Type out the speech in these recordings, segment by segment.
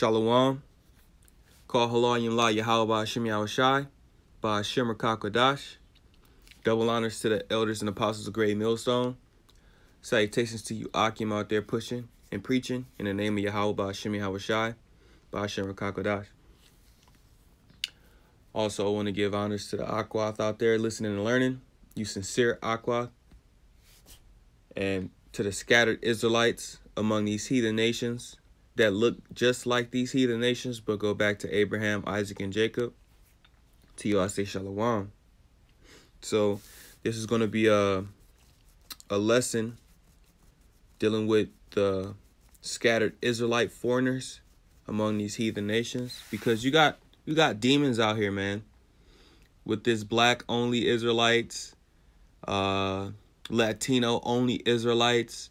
Shalom. Call Halayim La Yahweh Hashem Yahushai. By Kakadash. Double honors to the elders and apostles of Great Millstone. Salutations to you Akim out there pushing and preaching in the name of Yahweh by Yahushai. By Kakadash. Also, I want to give honors to the Aquath out there listening and learning. You sincere Aquath. And to the scattered Israelites among these heathen nations that look just like these heathen nations, but go back to Abraham, Isaac, and Jacob. To you, I say shalom. So this is going to be a, a lesson dealing with the scattered Israelite foreigners among these heathen nations. Because you got you got demons out here, man. With this black only Israelites, uh, Latino only Israelites,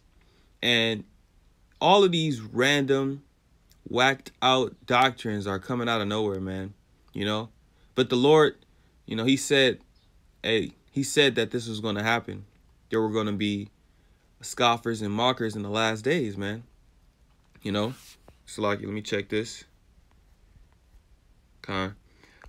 and all of these random, whacked out doctrines are coming out of nowhere, man. You know? But the Lord, you know, He said, hey, He said that this was going to happen. There were going to be scoffers and mockers in the last days, man. You know? So, like, let me check this. Okay.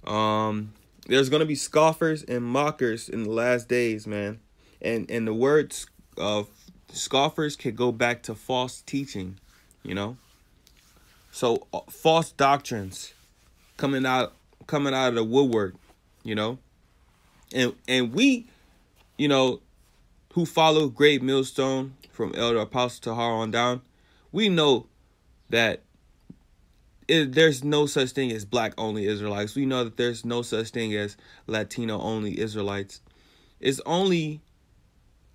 Um, there's going to be scoffers and mockers in the last days, man. And, and the words of scoffers can go back to false teaching, you know. So uh, false doctrines coming out coming out of the woodwork, you know. And and we, you know, who follow Great Millstone from Elder Apostle Tahar on down, we know that it, there's no such thing as black only Israelites. We know that there's no such thing as Latino only Israelites. It's only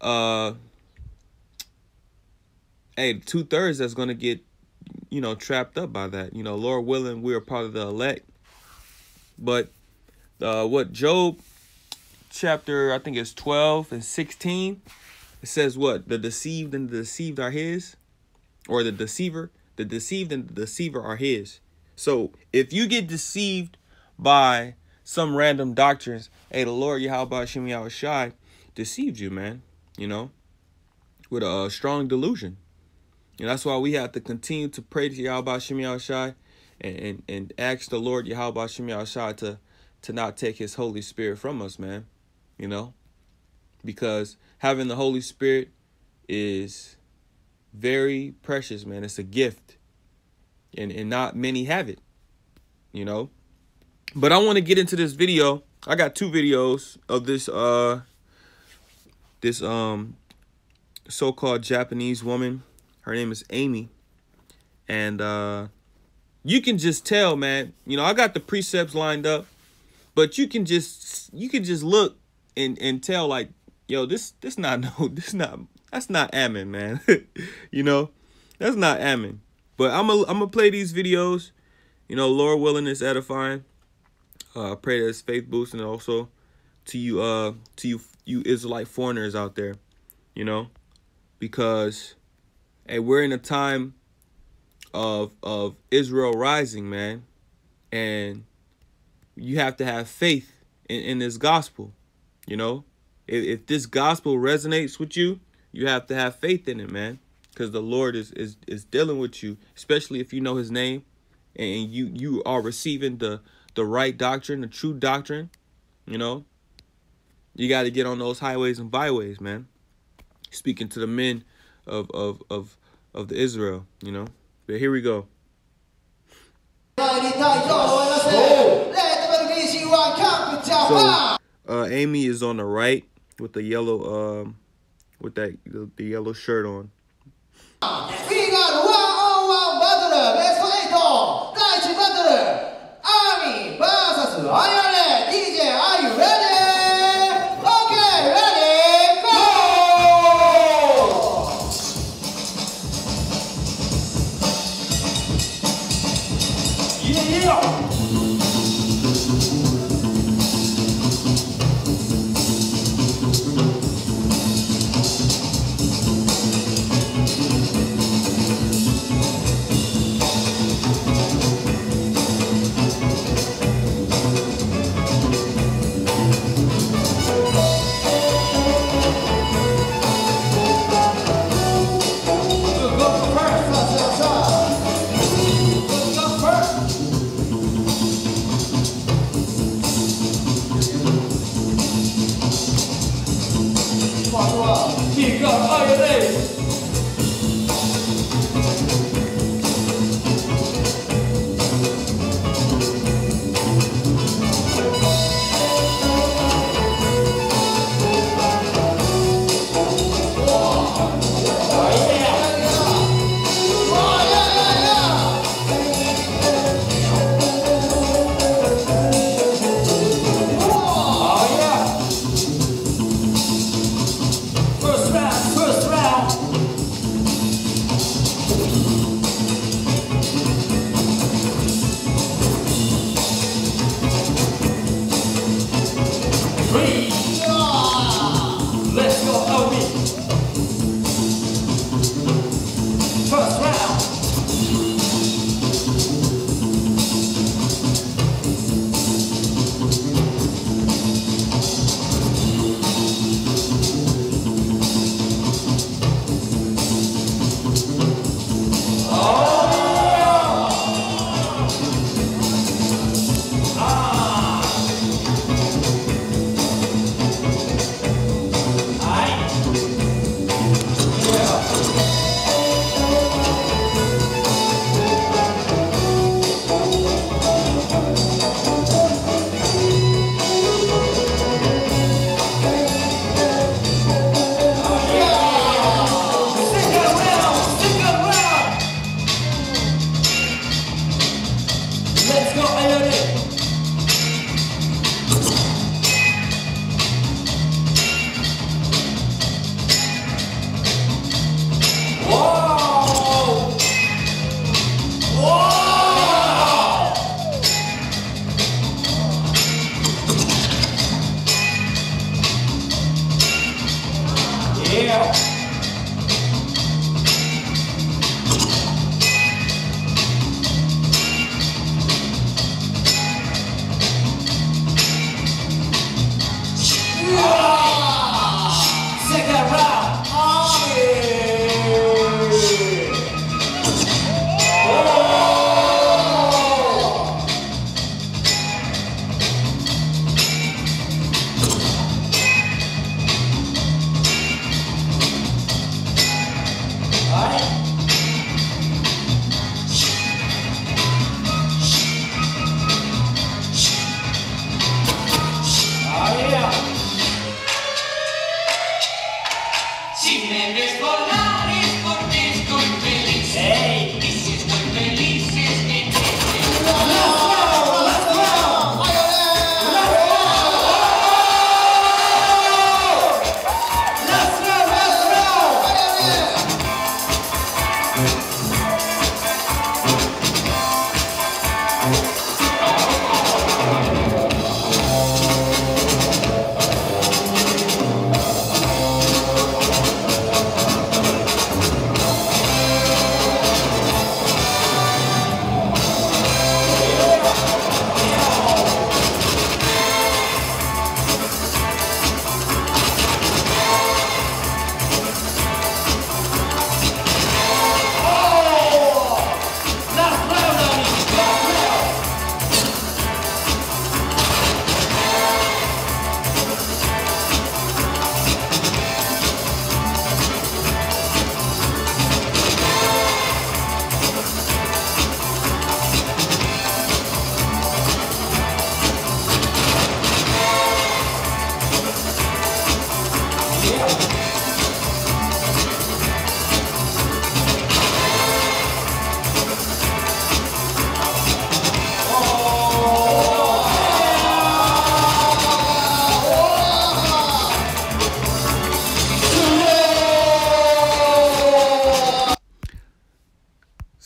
uh hey, two thirds that's gonna get, you know, trapped up by that. You know, Lord willing, we're part of the elect. But uh what Job chapter, I think it's 12 and 16, it says what? The deceived and the deceived are his, or the deceiver, the deceived and the deceiver are his. So if you get deceived by some random doctrines, hey, the Lord Yahweh Shem Shai deceived you, man, you know, with a strong delusion. And that's why we have to continue to pray to Yahweh Shem Shai and, and, and ask the Lord Yahweh Shem Shai to, to not take his Holy Spirit from us, man. You know? Because having the Holy Spirit is very precious, man. It's a gift. And, and not many have it, you know? But I want to get into this video. I got two videos of this uh this um so-called Japanese woman her name is Amy. And uh you can just tell, man. You know, I got the precepts lined up, but you can just you can just look and and tell like, yo, this this not no, this not that's not Ammon, man. you know? That's not Ammon. But I'm a, I'm gonna play these videos. You know, Lord willing edifying. Uh, I pray that it's faith boosting also to you uh to you you Israelite foreigners out there, you know, because and we're in a time of of Israel rising, man. And you have to have faith in, in this gospel. You know? If, if this gospel resonates with you, you have to have faith in it, man. Because the Lord is, is is dealing with you, especially if you know his name and you you are receiving the the right doctrine, the true doctrine, you know. You got to get on those highways and byways, man. Speaking to the men of of of of the Israel, you know. But here we go. So, uh, Amy is on the right with the yellow, um, with that the, the yellow shirt on.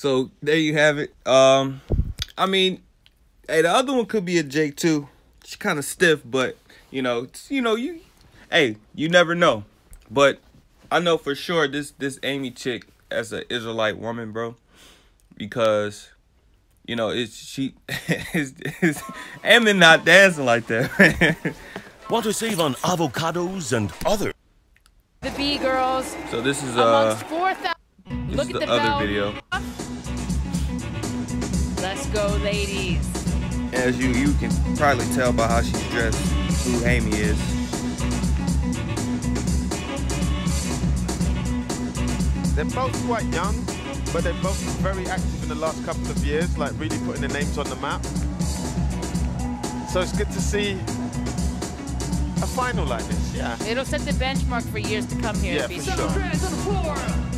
So there you have it. Um, I mean, hey, the other one could be a Jake too. She's kind of stiff, but you know, you know, you, hey, you never know. But I know for sure this this Amy chick as an Israelite woman, bro, because you know it's she is is Amy not dancing like that. Want to save on avocados and other. The B girls. So this is uh amongst 4,000. This Look is at the the, other bell. video. Let's go, ladies. As you you can probably tell by how she's dressed who Amy is. They're both quite young, but they're both very active in the last couple of years, like really putting their names on the map. So it's good to see a final like this, yeah. It'll set the benchmark for years to come here. Yeah, at for BC. sure.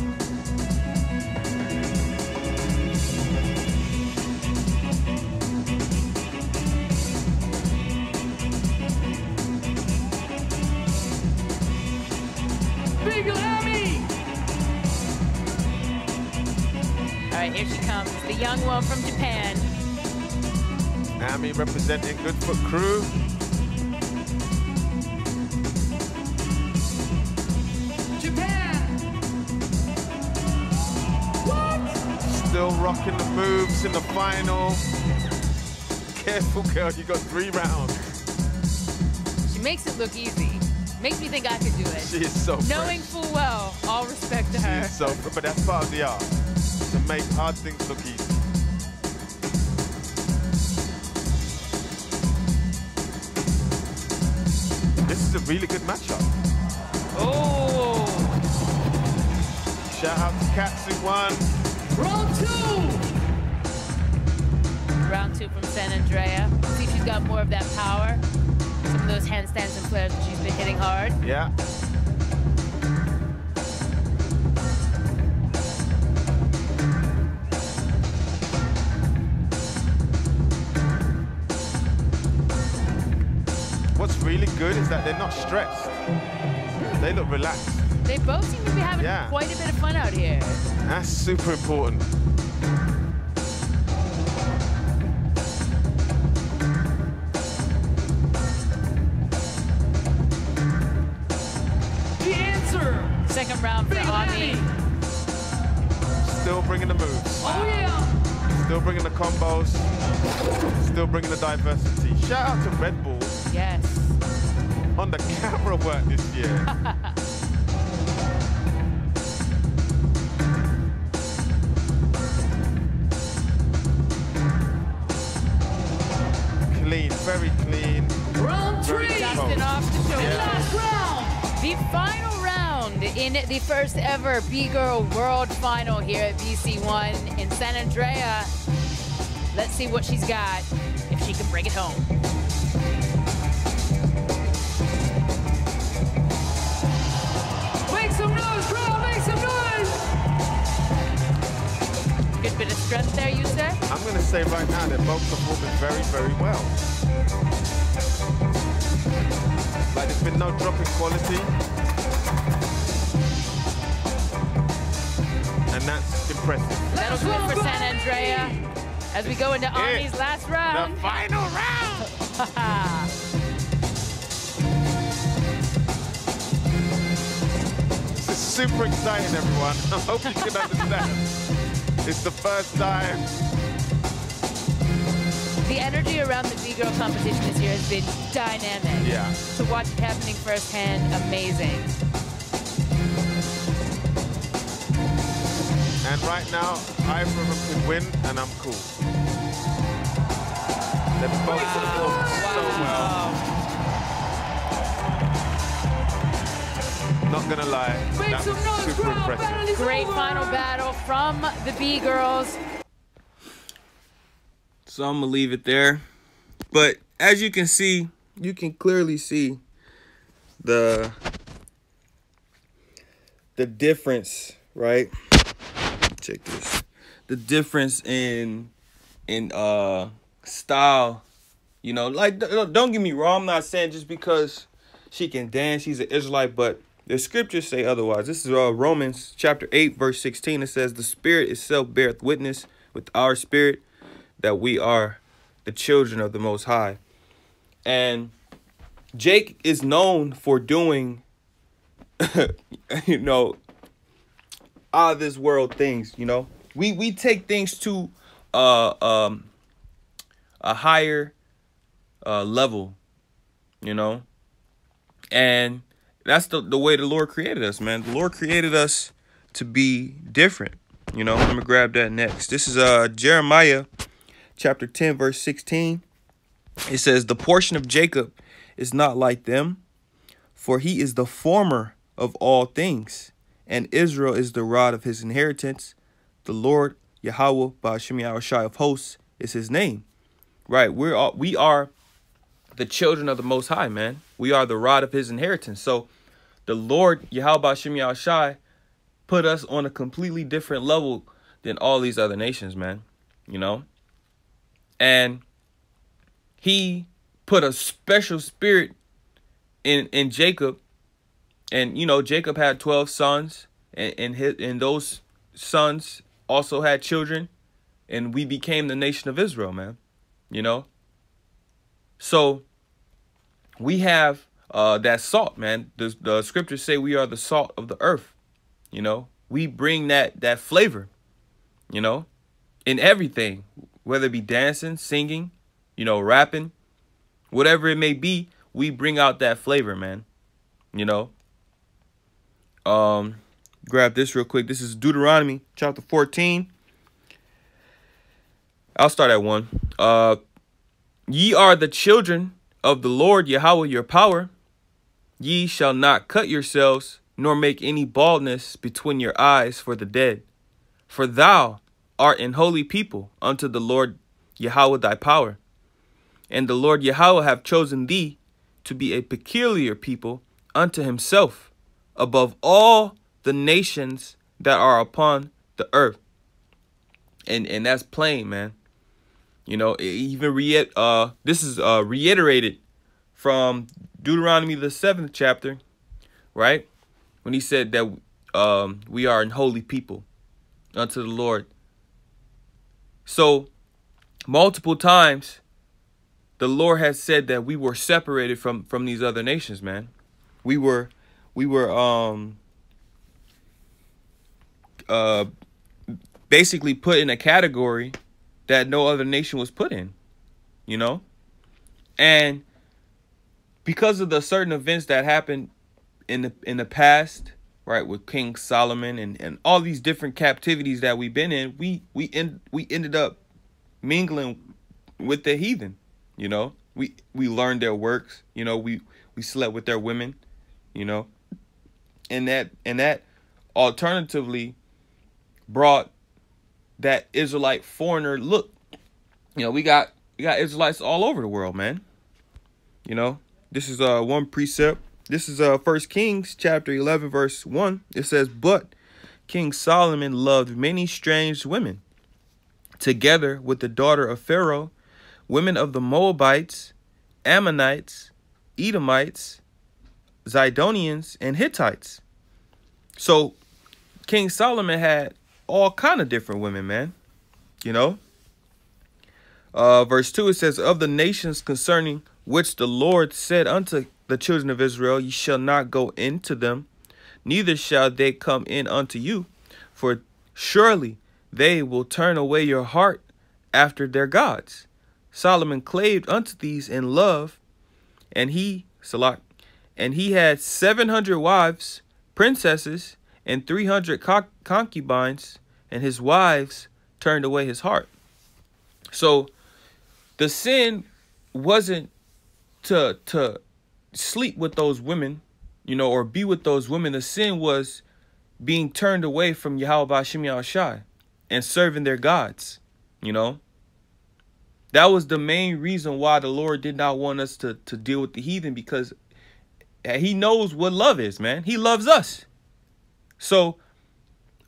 The young one from Japan. Amy representing Good Goodfoot Crew. Japan! What? Still rocking the moves in the final. Careful, girl, you got three rounds. She makes it look easy. Makes me think I could do it. She is so Knowing fresh. full well, all respect to She her. is so but that's part of the art. To make hard things look easy. This is a really good matchup. Oh, Shout out to Katsu one. round two from San Andrea. See if she's got more of that power. Some of those handstands and flares that she's been hitting hard. Yeah. Good is that they're not stressed. They look relaxed. They both seem to be having Yeah. quite a bit of fun out here. That's super important. The answer. Second round for Ami. Still bringing the moves. Oh yeah. Still bringing the combos. Still bringing the diversity. Shout out to Red Bull Yes. On the camera work this year. clean, very clean. Round Very three. Dustin off the shoulder. Last round. The final round in the first ever B-Girl World Final here at BC1 in San Andrea. Let's see what she's got, if she can bring it home. Good bit of strength there, you say? I'm going to say right now they're both performing very, very well. Like there's been no drop in quality. And that's impressive. That'll do it for San Andrea. As we go into Ami's last The round. final round! This is super exciting, everyone. I hope you can understand. It's the first time. The energy around the B-Girl competition this year has been dynamic. Yeah. To watch it happening firsthand, amazing. And right now, either of them could win, and I'm cool. They're both performing so well. Not gonna lie, that was super impressive. Great final battle from the B-Girls. So I'm gonna leave it there. But as you can see, you can clearly see the the difference, right? Check this. The difference in in uh style. You know, like don't don't get me wrong, I'm not saying just because she can dance, she's an Israelite, but the scriptures say otherwise. This is uh, Romans chapter 8, verse 16. It says, The Spirit itself beareth witness with our spirit that we are the children of the Most High. And Jake is known for doing, you know, of this world things, you know. We we take things to uh um a higher uh level, you know. And that's the, the way the Lord created us, man. The Lord created us to be different. You know, I'm gonna grab that next. This is uh Jeremiah chapter 10, verse 16. It says, The portion of Jacob is not like them, for he is the former of all things, and Israel is the rod of his inheritance. The Lord Yahweh by Ba'ashim Shai of hosts is his name. Right, we're all, we are the children of the Most High, man. We are the rod of his inheritance. So the Lord Yahweh Shim Shai put us on a completely different level than all these other nations, man. You know? And he put a special spirit in in Jacob. And you know, Jacob had 12 sons, and, and his and those sons also had children, and we became the nation of Israel, man. You know? So we have uh, that salt, man. The, the scriptures say we are the salt of the earth. You know, we bring that that flavor. You know, in everything, whether it be dancing, singing, you know, rapping, whatever it may be, we bring out that flavor, man. You know. Um, grab this real quick. This is Deuteronomy chapter 14. I'll start at one. Uh, ye are the children of the Lord Yahweh your power. Ye shall not cut yourselves, nor make any baldness between your eyes for the dead. For thou art an holy people unto the Lord Yahweh thy power. And the Lord Yahweh have chosen thee to be a peculiar people unto himself above all the nations that are upon the earth. And and that's plain, man. You know, even re uh this is uh reiterated from Deuteronomy the seventh chapter, right? When he said that um we are an holy people unto the Lord. So multiple times the Lord has said that we were separated from from these other nations, man. We were we were um uh basically put in a category that no other nation was put in, you know? And because of the certain events that happened in the in the past, right, with King Solomon and, and all these different captivities that we've been in, we we end we ended up mingling with the heathen, you know? We we learned their works, you know, we we slept with their women, you know. And that and that alternatively brought that Israelite foreigner look. You know, we got we got Israelites all over the world, man. You know, this is uh one precept. This is uh First Kings chapter eleven verse one. It says, "But King Solomon loved many strange women, together with the daughter of Pharaoh, women of the Moabites, Ammonites, Edomites, Zidonians, and Hittites." So King Solomon had all kind of different women, man. You know? Uh, verse 2, it says, Of the nations concerning which the Lord said unto the children of Israel, Ye shall not go into them, neither shall they come in unto you, for surely they will turn away your heart after their gods. Solomon claved unto these in love, and he, Salah, and he had seven hundred wives, princesses, and 300 concubines, and his wives turned away his heart. So the sin wasn't to to sleep with those women, you know, or be with those women. The sin was being turned away from Yahweh Shimi Shai and serving their gods, you know. That was the main reason why the Lord did not want us to, to deal with the heathen because he knows what love is, man. He loves us. So,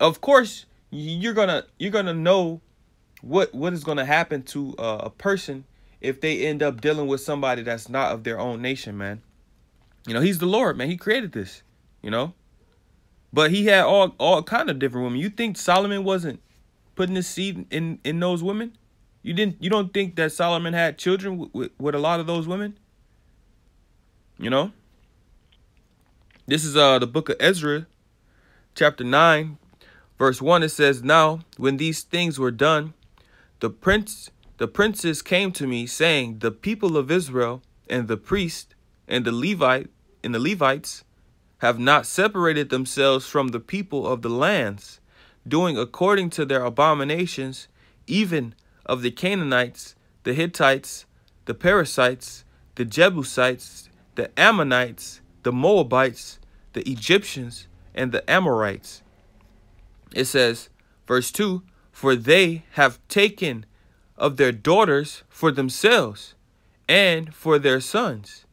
of course, you're gonna you're gonna know what what is gonna happen to uh, a person if they end up dealing with somebody that's not of their own nation, man. You know, he's the Lord, man. He created this. you know. But he had all all kind of different women. You think Solomon wasn't putting his seed in in those women? You didn't you don't think that Solomon had children with, with, with a lot of those women? You know? This is uh the book of Ezra, chapter 9, verse 1. It says, Now when these things were done, the prince the princes came to me, saying, The people of Israel and the priest and the Levite and the Levites have not separated themselves from the people of the lands, doing according to their abominations, even of the Canaanites, the Hittites, the Perizzites, the Jebusites, the Ammonites, the Moabites, the Egyptians, and the Amorites. It says, verse 2 For they have taken of their daughters for themselves and for their sons,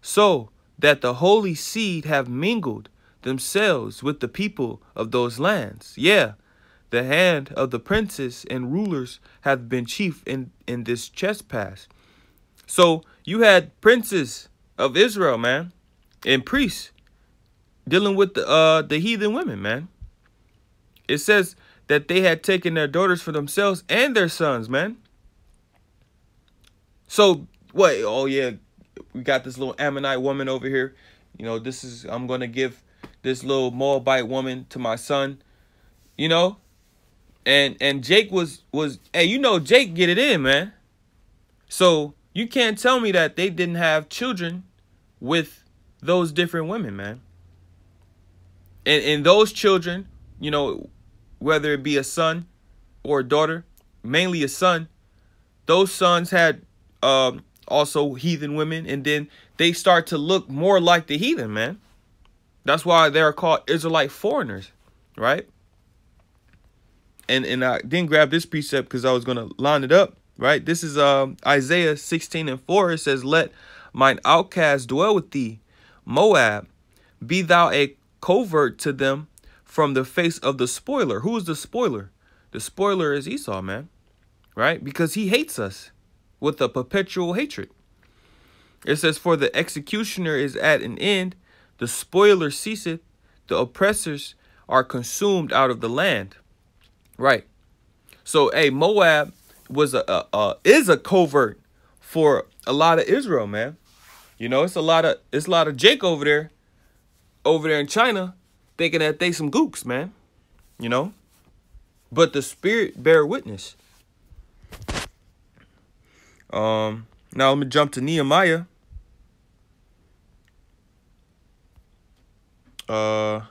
so that the holy seed have mingled themselves with the people of those lands. Yeah, the hand of the princes and rulers hath been chief in, in this trespass. So you had princes of Israel, man, and priests dealing with the uh the heathen women, man. It says that they had taken their daughters for themselves and their sons, man. So what? Oh yeah, we got this little Ammonite woman over here. You know, this is I'm gonna give this little Moabite woman to my son. You know, and and Jake was was hey, you know Jake get it in, man. So you can't tell me that they didn't have children with those different women, man. And and those children, you know, whether it be a son or a daughter, mainly a son, those sons had um, also heathen women, and then they start to look more like the heathen, man. That's why they're called Israelite foreigners, right? And and I didn't grab this precept because I was gonna line it up, right? This is um Isaiah 16 and 4. It says, Let mine outcast dwell with thee, Moab, be thou a covert to them from the face of the spoiler. Who is the spoiler? The spoiler is Esau, man. Right? Because he hates us with a perpetual hatred. It says, For the executioner is at an end, the spoiler ceaseth, the oppressors are consumed out of the land. Right. So, hey, Moab was a, a, a is a covert for a lot of Israel, man. You know, it's a lot of it's a lot of Jake over there, over there in China, thinking that they some gooks, man. You know, but the spirit bear witness. Um, now let me jump to Nehemiah. Uh,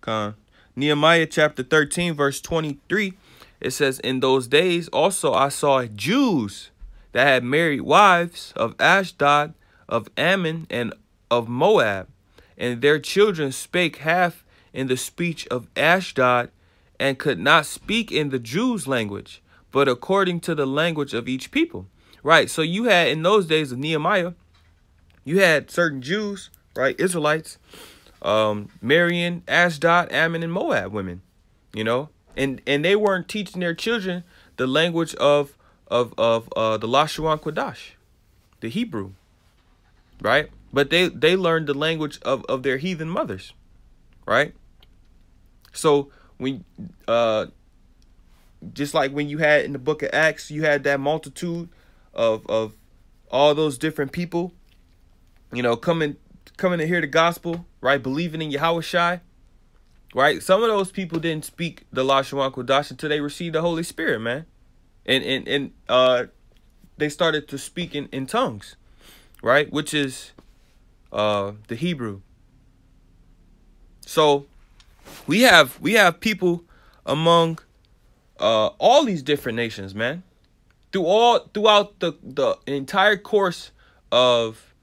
con Nehemiah chapter 13, verse 23. It says, In those days also I saw Jews that had married wives of Ashdod, of Ammon, and of Moab, and their children spake half in the speech of Ashdod, and could not speak in the Jews' language, but according to the language of each people. Right. So you had in those days of Nehemiah, you had certain Jews, right, Israelites, um, marrying Ashdod, Ammon, and Moab women, you know, and and they weren't teaching their children the language of of of uh, the Lashuan Quadash, the Hebrew, right? But they they learned the language of of their heathen mothers, right? So when uh just like when you had in the book of Acts, you had that multitude of of all those different people, you know, coming coming to hear the gospel, right? Believing in Yahweh right? Some of those people didn't speak the Lashawan Kodash until they received the Holy Spirit, man. And and and uh they started to speak in, in tongues, right? Which is uh the Hebrew. So we have we have people among uh, all these different nations, man. Through all throughout the the entire course of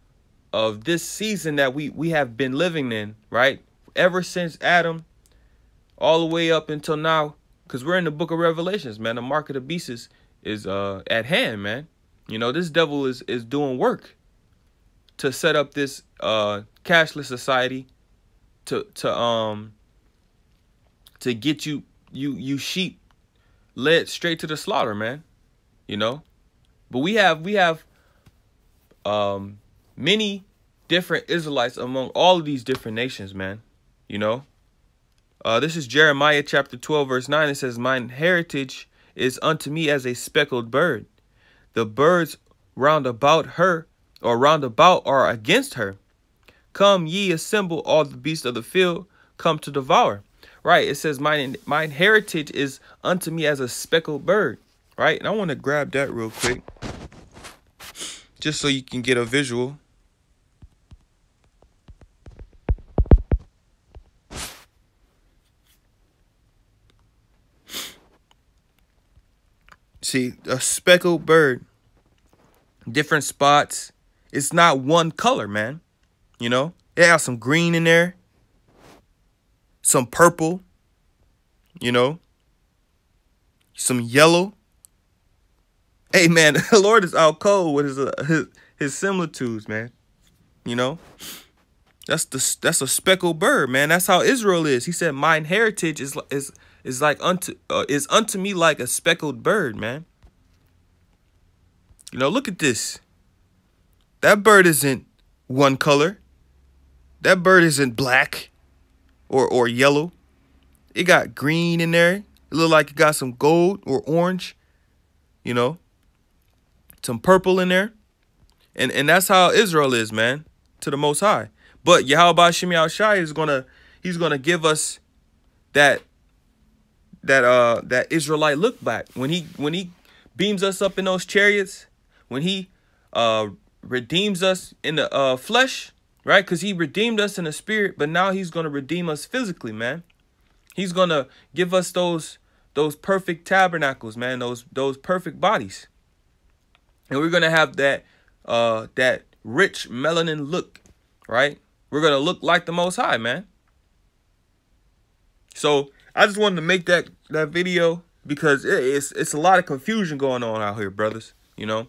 of this season that we we have been living in, right? Ever since Adam, all the way up until now, because we're in the book of Revelations, man. The mark of the beast is, is uh at hand, man. You know, this devil is is doing work to set up this uh cashless society to to um to get you you you sheep led straight to the slaughter, man. You know? But we have we have um many different Israelites among all of these different nations, man. You know? Uh, this is Jeremiah chapter 12, verse 9. It says, Mine heritage is unto me as a speckled bird. The birds round about her, or round about, are against her. Come ye assemble all the beasts of the field, come to devour. Right? It says, Mine, mine heritage is unto me as a speckled bird. Right? And I want to grab that real quick. Just so you can get a visual. See, a speckled bird, different spots. It's not one color, man. You know, it has some green in there, some purple, you know, some yellow. Hey, man, the Lord is out cold with his, uh, his, his similitudes, man. You know, that's the that's a speckled bird, man. That's how Israel is. He said, "Mine heritage is is is like unto uh, is unto me like a speckled bird, man." You know, look at this. That bird isn't one color. That bird isn't black or or yellow. It got green in there. It look like it got some gold or orange. You know, some purple in there. And and that's how Israel is, man to the Most High. But Yahweh Shemi Shai is gonna he's gonna give us that that uh that Israelite look back when he when he beams us up in those chariots, when he uh redeems us in the uh flesh, right? Because he redeemed us in the spirit, but now he's gonna redeem us physically, man. He's gonna give us those those perfect tabernacles, man, those those perfect bodies. And we're gonna have that uh that rich melanin look, right? We're going to look like the Most High, man. So I just wanted to make that, that video because it's, it's a lot of confusion going on out here, brothers, you know.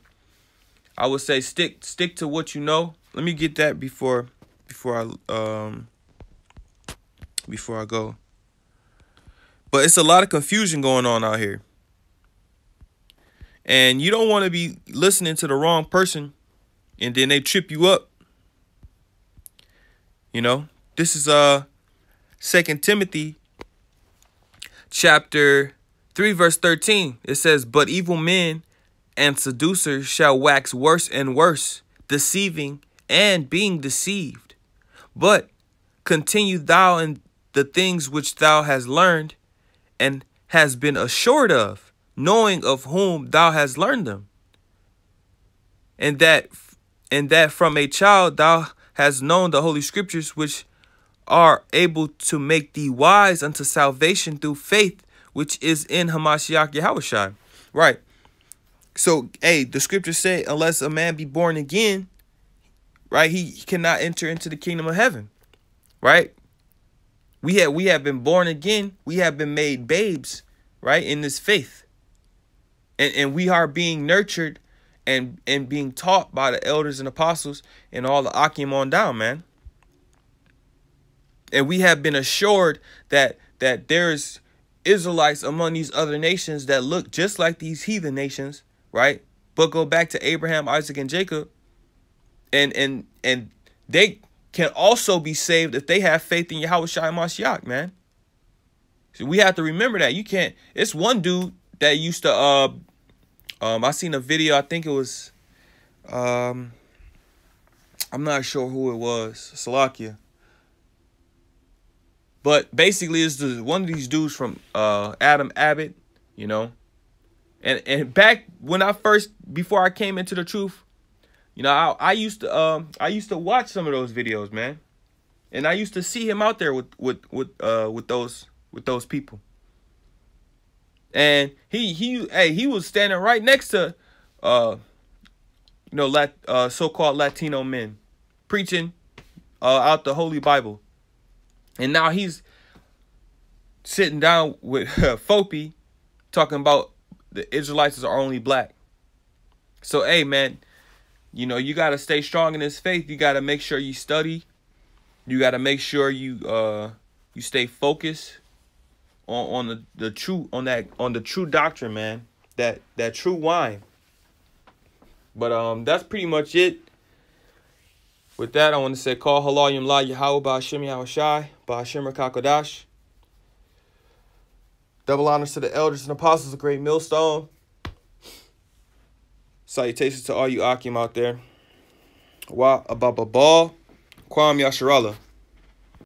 I would say stick stick to what you know. Let me get that before before I um before I go. But it's a lot of confusion going on out here. And you don't want to be listening to the wrong person and then they trip you up. You know, this is uh Second Timothy chapter 3 verse 13. It says, "But evil men and seducers shall wax worse and worse, deceiving and being deceived. But continue thou in the things which thou hast learned and has been assured of, knowing of whom thou hast learned them, and that and that from a child thou hast known the holy scriptures which are able to make thee wise unto salvation through faith which is in Hamashiach Yahushua. Right. So, hey, the scriptures say, unless a man be born again, right, he cannot enter into the kingdom of heaven. Right? We have we have been born again. We have been made babes, right, in this faith. And and we are being nurtured and and being taught by the elders and apostles and all the Akim on down, man. And we have been assured that that there's Israelites among these other nations that look just like these heathen nations, right? But go back to Abraham, Isaac, and Jacob, and and and they can also be saved if they have faith in Yahweh Shai Mashiach, man. So we have to remember that. You can't, it's one dude that used to uh um, I seen a video. I think it was, um, I'm not sure who it was. Salakia. But basically, it's the, one of these dudes from uh, Adam Abbott, you know. And and back when I first before I came into the truth, you know, I, I used to um I used to watch some of those videos, man. And I used to see him out there with with with uh with those with those people. And he he hey he was standing right next to uh you know lat uh so-called Latino men preaching uh out the Holy Bible. And now he's sitting down with uh, Fopi talking about the Israelites are only black. So hey man, you know, you got to stay strong in this faith. You got to make sure you study. You got to make sure you uh you stay focused on, on the, the true on that on the true doctrine, man. That that true wine. But um that's pretty much it. With that, I want to say call halal yim la Yahweh Ba'ashim Yahushai Ba'ashim Rakakodash. Double honors to the elders and apostles of Great Millstone. Salutations to all you Akim out there. Wa Ababa Ball. Kwam Yasharallah.